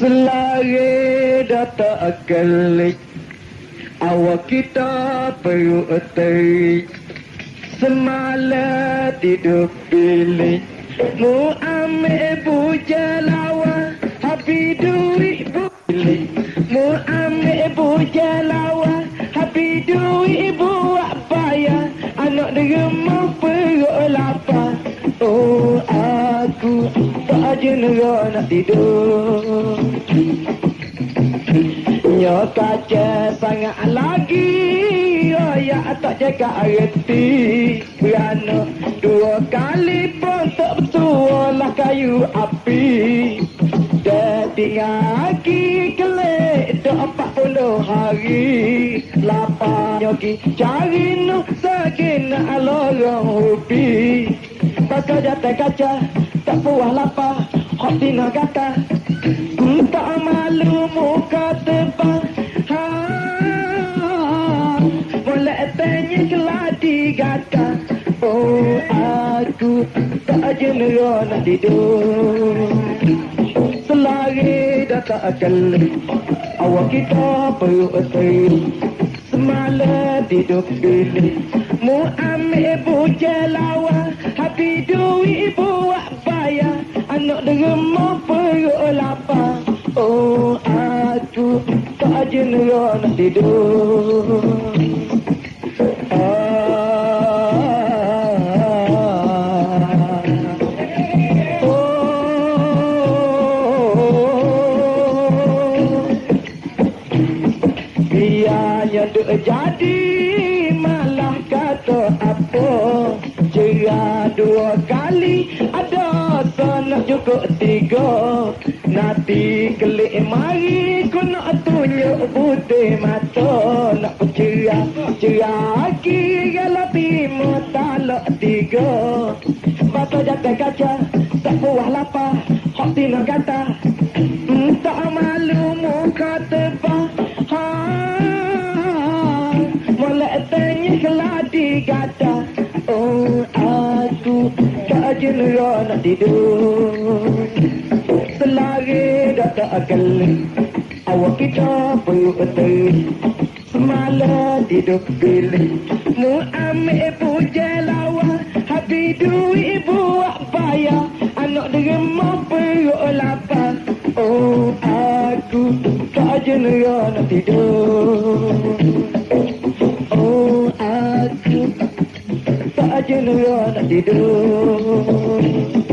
Selari data akelik Awak kita perlu etik. Semalam tidur bilik. Mu ambil buja lawa Habis duit bilik Mu ambil buja tak jenera nak tidur Nyo kaca sangat lagi Oh ya tak jaga reti Kerana dua kali pun tak betul lah kayu api tinggal lagi kelik Dah empat puluh hari Lapar nyoki cari nu Sakina lorong ubi Pakai jatuh kaca Tak puas lapar Hot tina kata Tak malu muka tebal. Ha, Mulai tanya keladi kata Oh aku tak jenera nak tidur. Selari dah tak akan Awak kita perlu etik Semalam tidur bilik Mu ambil buja lawa tidur Ah. Oh. Biarnya duk jadi sana cukup tiga Nanti kelik mari. Ku nak tunjuk putih mata Nak bercerah cerah kira timur talak tiga Bata jatuh kaca tak puas lapar Hak tina kata "Hmm, Tak malu muka tebal ha, Mulai tanya keladi kata Oh tak jenera nak tidur. Selari dah tak akan Awak kita perlu etik Semalam tidur bilik Mu ambil puja lawa Habis duit buat bayar Anak derma perut lapar. Oh aku tak jenera nak tidur aku tak jenera nak tidur